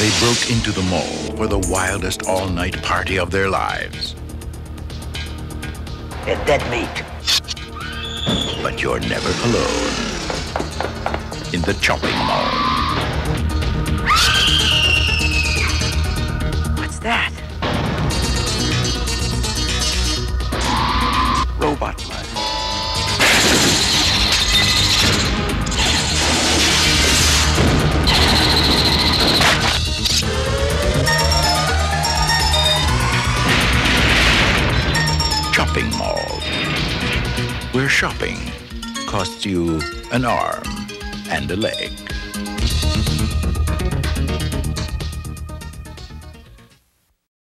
They broke into the mall for the wildest all-night party of their lives. It's dead meat. But you're never alone. In the chopping mall. What's that? Robot blood. Chopping Mall. Where shopping costs you an arm and a leg.